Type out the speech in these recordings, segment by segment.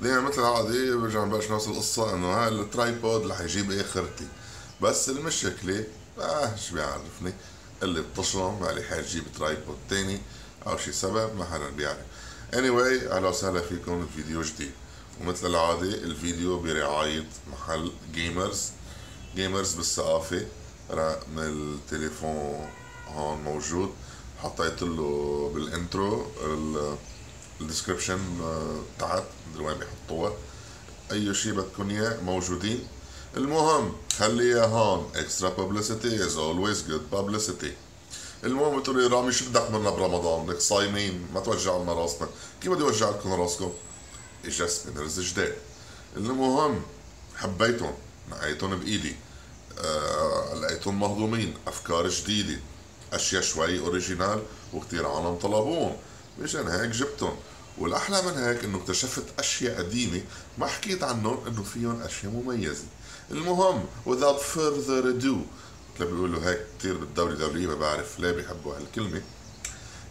دايما مثل العادة برجع نبلش نفس القصة إنه هاي ال tripod رح يجيب اخرتي بس المشكلة آه شو بيعرفني؟ اللي بتشرم علي حيجيب tripod تاني أو شي سبب ما حدا بيعرف. Anyway أهلا وسهلا فيكم بفيديو جديد. ومثل العادة الفيديو برعاية محل جيمرز جيمرز بالثقافة رقم التليفون هون موجود. حطيت له بال intro ال description آه، تحت وين بيحطوها أي شيء بدكم إياه موجودين. المهم خليها هون extra publicity is always good publicity المهم قلت لي رامي شو بدك منا برمضان؟ لك صايمين ما توجع لنا راسنا. كيف بدي أوجع لكم راسكم؟ اجا spinners جداد المهم حبيتهم. نقيتهم بإيدي. آه لقيتهم مهضومين. أفكار جديدة. أشياء شوي original وكتير عالم طلبوهم. مشان هيك جبتهم. والأحلى من هيك إنه اكتشفت أشياء قديمة ما حكيت عنهم إنه فيهم أشياء مميزة. المهم without further ado مثل بيقولوا هيك كثير بالدوري دولية ما بعرف ليه بيحبوا هالكلمة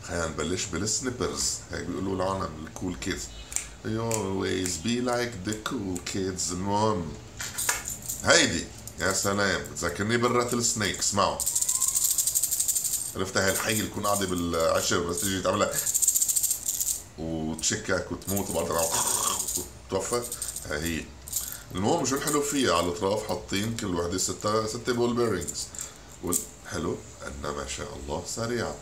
خلينا نبلش بال spinners هيك بيقولوا العالم ال cool kids you always be like the cool kids المهم. هيدي يا سلام بتذكرني بال rattlesnake اسمعوا عرفتها هاي الحية اللي تكون قاعدة بالعشر بس تيجي تعملها. وتشكك وتموت وبعدين وتوفى هاي هي. المهم شو الحلو فيها؟ على الأطراف حاطين كل وحدة ستة ستة ball bearings والحلو انها ما شاء الله سريعة.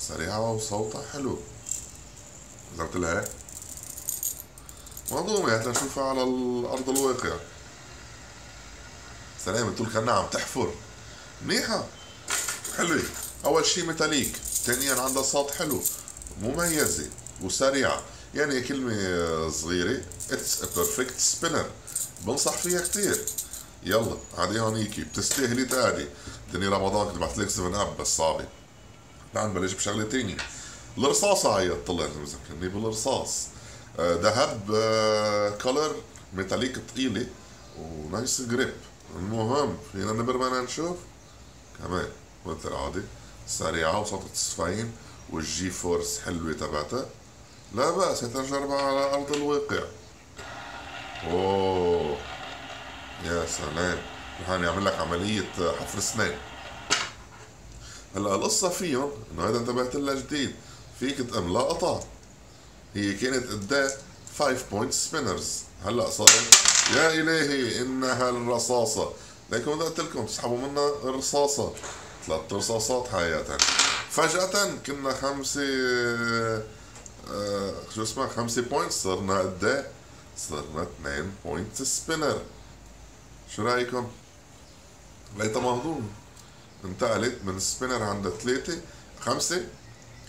سريعة وصوتها حلو. قلت لها مهضومة هات لنشوفها على الأرض الواقع. سلام انتو كانها عم تحفر. منيحة. حلوة. أول شي metallic. ثانيا عندها صوت حلو. مميزة. وسريعة. يعني كلمة صغيرة. it's a perfect spinner بنصح فيها كتير. يلا عادي هونيكي بتستاهلي تادي دني رمضان كنت بعت لك 7 اب بس صعبة. تعال نبلش بشغلة تانية. الرصاصة هي طلعت مذكرني بالرصاص ذهب color metallic ثقيلة و nice grip المهم فينا نبرمنا نشوف. كمان مثل العادة سريعة وصوت تصفين وال G-force حلوة تبعتها. لا بأس نجربها على أرض الواقع. أوه. يا سلام. رح يعمل لك عملية حفر اسنان هلا القصة فيهم إنه هذا انتبهت لها جديد فيك تقملها قطع هي كانت قدام 5 point spinners هلأ صارت يا إلهي إنها الرصاصة. لكن بدي قلت لكم تسحبوا منها الرصاصة. ثلاث رصاصات حياتها فجأة كنا خمسة آه شو اسمها خمسة point صرنا قد صرنا اثنين point spinner شو رأيكم؟ لقيتها مهضوم انتقلت من spinner عندها ثلاثة خمسة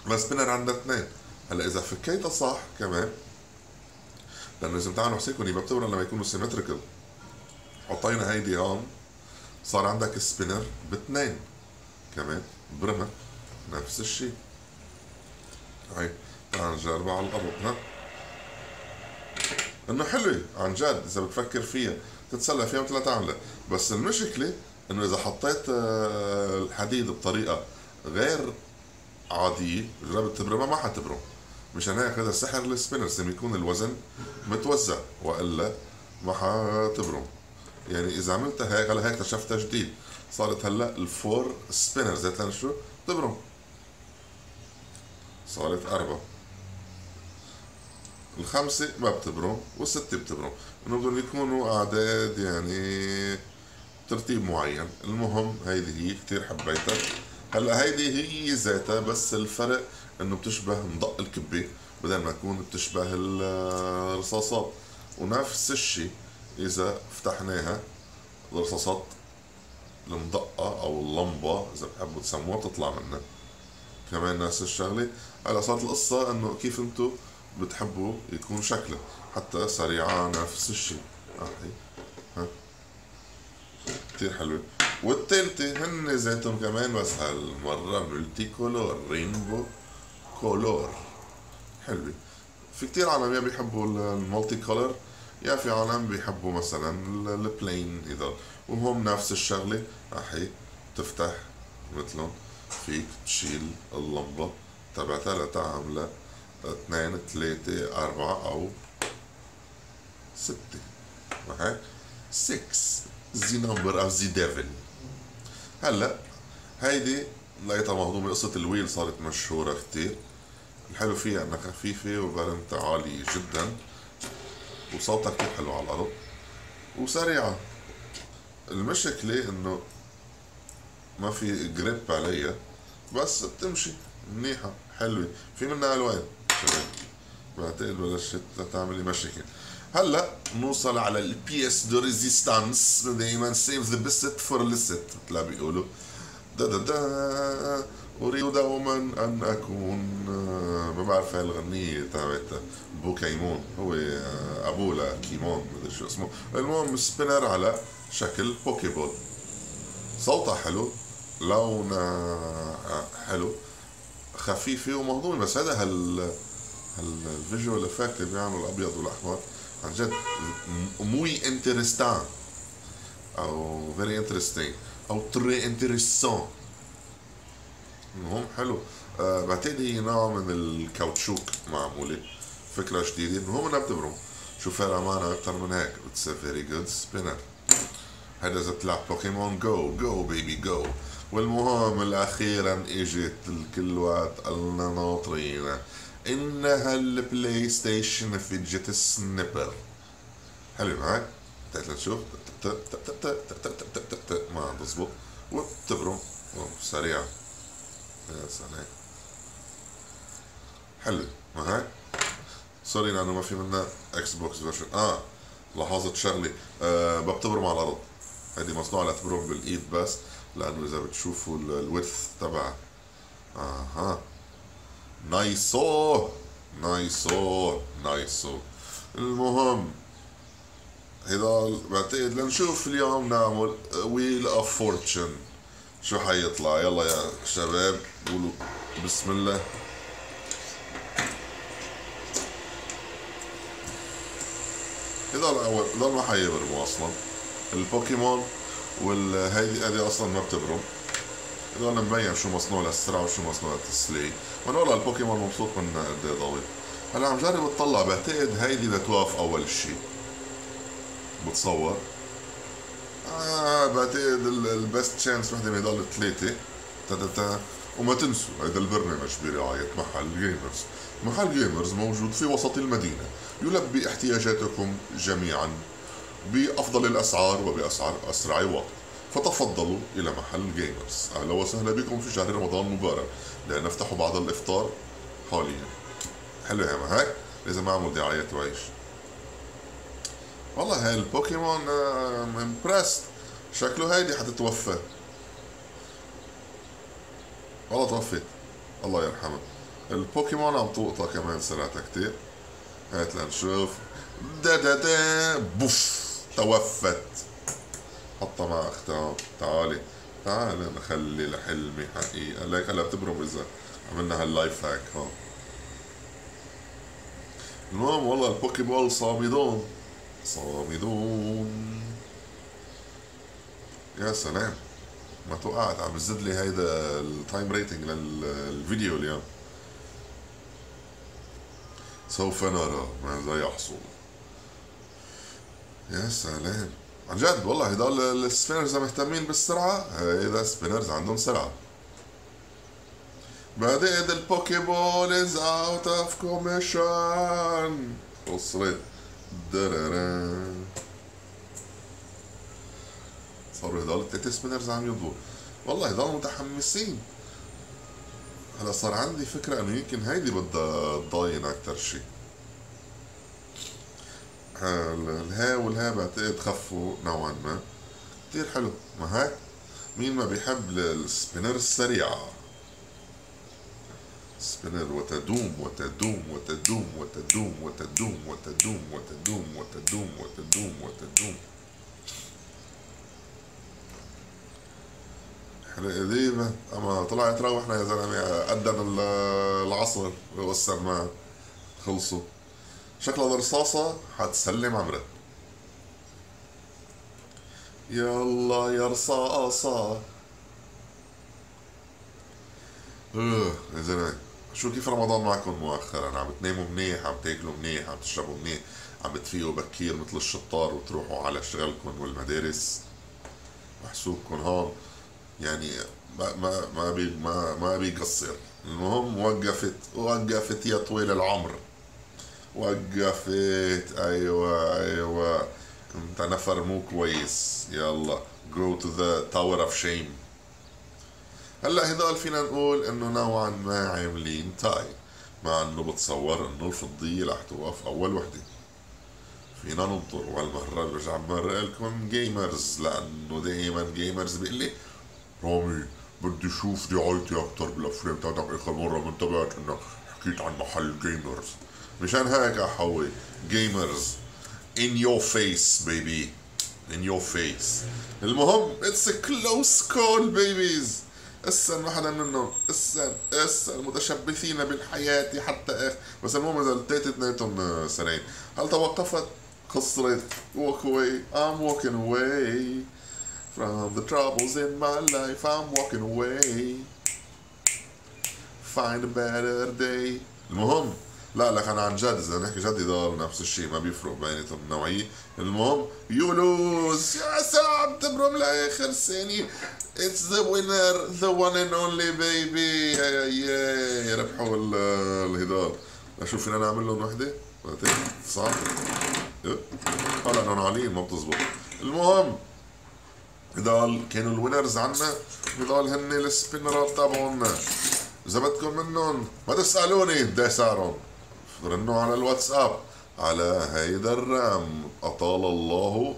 ل spinner عندها اثنين. هلا إذا فكيتها صح كمان لأنه لازم تعملوا حسابكم ما بتورى لما يكونوا symmetrical حطينا هيدي هون صار عندك spinner باثنين. كمان برمت نفس الشيء. هاي تعال نجربها على الأرض ها؟ إنه حلوة عن جد إذا بتفكر فيها. تتسلى فيها مثل تعملها بس المشكلة إنه إذا حطيت آه، الحديد بطريقة غير عادية جربت تبرمها ما حتبرم. مشان هيك هذا سحر ال spinner لازم يكون الوزن متوزع وإلا ما حتبرم. يعني إذا عملتها هيك هلا هيك اكتشفتها جديد. صارت هلأ ال four spinner زيت شو؟ تبرم. صارت أربعة الخمسة ما بتبرم والستة بتبرم. إنه بدهم يكونوا أعداد يعني ترتيب معين. المهم هيدي هي كتير حبيتها. هلأ هيدي هي ذاتها بس الفرق إنه بتشبه مدق الكبة بدل ما تكون بتشبه الرصاصات. ونفس الشيء إذا فتحناها الرصاصات المدقة أو اللمبة إذا بتحبوا تسموها بتطلع منها. كمان نفس الشغلة. هلأ صارت القصة إنه كيف أنتو بتحبوا يكون شكله حتى سريعة نفس الشيء. هي ها. كتير حلوة. والتالتة هن ذاتهم كمان بس هالمرة multi color rainbow color حلوة. في كتير عالم يا بيحبوا ال multi color يا في عالم بيحبوا مثلا ال plain هذا وهم نفس الشغلة. احي تفتح مثلهم فيك تشيل اللمبة تبعتها لتعملها. اثنين ثلاثة أربعة أو ستة. هيك 6 the number of the devil. هلا هيدي لقيتها مهضومة قصة الويل صارت مشهورة كتير. الحلو فيها إنها خفيفة وفالنتها عالي جدا. وصوتها كتير حلو على الأرض. وسريعة. المشكلة إنه ما في grip عليها بس بتمشي منيحة حلوة. في منها ألوان. شباب بعتقد بلشت تعملي مشاكل. هلا نوصل على ال pièce de résistance دائما save the best for last مثل بيقولوا. دا دا دا. أريد دوما أن أكون ما بعرف هاي الغنية تبعت بوكيمون. هو أبوه لكيمون مدري شو اسمه. المهم spinner على شكل Pokéball صوتها حلو لونها حلو. خفيفة ومهضومة بس هذا هال هال visual effect اللي بيعمل الأبيض والأحمر عن جد muy interesante أو very interesting أو très intéressant المهم حلو. أه بعتقد هي نوع من الكاوتشوك معمولة. فكرة جديدة المهم انها بتبرم شو فرق معنا أكثر من هيك. it's a very good spinner هذا اذا تلعب بوكيمون جو جو بيبي جو والمهم الاخيرا إجت الكل وقت قلنا ناطرين انها ال PlayStation fidget spinner حلو معك تعال نشوف ما تزبط سريعة يا سلام حلو هيك sorry لأنه ما في منها Xbox version آه لاحظت شغله آه بتبرم على الأرض هيدي مصنوعه لتبرم بالايد بس لأنه اذا بتشوفوا الورث تبعها أها nice. nice. nice. المهم هذا بعتقد لنشوف اليوم نعمل wheel of fortune شو حيطلع؟ يلا يا شباب قولوا. بسم الله. هذا الأول ما حيبرموا أصلا. البوكيمون والهيدي هذه أصلا ما بتبرم. هذول مبين شو مصنوع للسرعة وشو مصنوع للتسلية. والله البوكيمون مبسوط من قد إيه ضوي هلا عم جرب اطلع بعتقد هيدي بتوقف أول شيء بتصور. آه بعتقد ال best chance وحدة هدول الثلاثة تا وما تنسوا هذا البرنامج برعاية محل Gamers محل Gamers موجود في وسط المدينة. يلبي احتياجاتكم جميعا بأفضل الأسعار وبأسعار أسرع وقت. فتفضلوا إلى محل Gamers أهلا وسهلا بكم في شهر رمضان المبارك. لنفتح بعد الإفطار حاليا. حلو يا هيك لازم أعمل دعاية وعيش والله هاي البوكيمون impressed شكله هيدي حتتوفى. والله توفت الله يرحمها البوكيمون عم توقطها كمان سرعتها كتير. هات لنشوف. دا دا دا. بوف. توفت. حطها اختها تعالي تعالي نخلي لحلمي حقيقة. ليك هلا بتبرم إذا عملنا هال life hack ها. المهم والله ال Pokéball صامدون. صامدون. يا سلام. ما توقعت عم بزد لي هيدا ال time rating للفيديو اليوم. سوف نرى ماذا يحصل. يا سلام. عن جد والله هدول ال spinners مهتمين بالسرعة. هيدا spinners عندهم سرعة. بعدين ال Pokéball is out of commission وصلت. صاروا هدول التلاتة spinners عم يضوا والله هدول متحمسين. هلا صار عندي فكرة إنه يمكن هيدي بدها تضاين أكتر شي. الها والها بعتقد خفوا نوعا ما. كتير حلو. ما هيك مين ما بيحب ال spinner السريعة spinner وتدوم وتدوم وتدوم وتدوم وتدوم وتدوم وتدوم وتدوم وتدوم وتدوم. قديمة. أما طلعت روحنا يا زلمة قدم العصر والسماعة خلصوا. شكلها الرصاصة حتسلم عمرها يلا يا رصاصة. آه يا زلمة شو كيف رمضان معكم مؤخرا؟ عم تناموا منيح عم تاكلوا منيح عم تشربوا منيح عم بتفيقوا بكير مثل الشطار وتروحوا على شغلكم والمدارس؟ محسوبكم هون. يعني ما ما ما بي ما, ما بيقصر. المهم وقفت وقفت يا طويل العمر. وقفت. أيوه أيوه. انت نفر مو كويس. يلا go to the tower of shame. هلأ هذول فينا نقول إنه نوعا ما عاملين tie. مع إنه بتصور إنه الفضية رح توقف أول وحدة. فينا ننطر والمرة برجع بمرق لكم Gamers لأنه دائما Gamers بيقول لي رامي بدي أشوف دعايتي أكتر بالأفلام تاعتك. آخر مرة ما انتبهت إنك حكيت عن محل جيمرز مشان هيك احوي جيمرز ان يور فيس بيبي ان يور فيس المهم اتس كلوز كول بيبيز اسا ما حدا منهم. اسا اسا المتشبثين بالحياة حتى إخ. بس المهم إذا التيت اثنيناتهم آه، سريعين هل توقفت؟ قصرت. Walk away I'm walking away from the troubles in my life I'm walking away. Find a better day. المهم لا لك أنا عن جد إذا نحكي جد يضل نفس الشيء ما بيفرق بيناتهم النوعية. المهم you lose يا سعد تبرم لآخر ثانية it's the winner the one and only baby ربحوا الهدار أشوف فينا نعمل لهم وحدة؟ صح؟ هلا انهم عاليين ما بتزبط. المهم هدول كانوا ال winners عنا. هدول هن السبينرات تبعونا. إذا بدكم منهم ما تسألوني قد سعرهم رنوا على الواتساب. على هيدا الرقم. أطال الله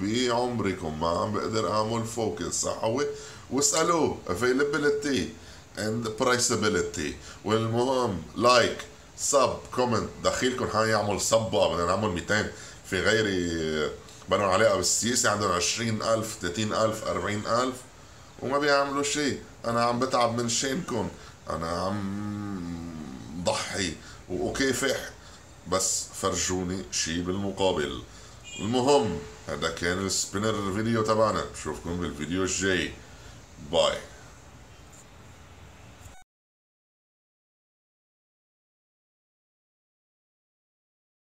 بعمركم. ما عم بقدر أعمل focus صحوي واسالوه availability and priceability. والمهم like sub comment دخيلكم حيعمل sub بدنا نعمل 200 في غيري بنوا علاقه بالسياسة. عندهم 20000 30000 40000 وما بيعملوا شيء أنا عم بتعب من شأنكم أنا عم ضحي. وكافح بس فرجوني شي بالمقابل. المهم هذا كان ال spinner video تبعنا. بشوفكم بالفيديو الجاي. باي.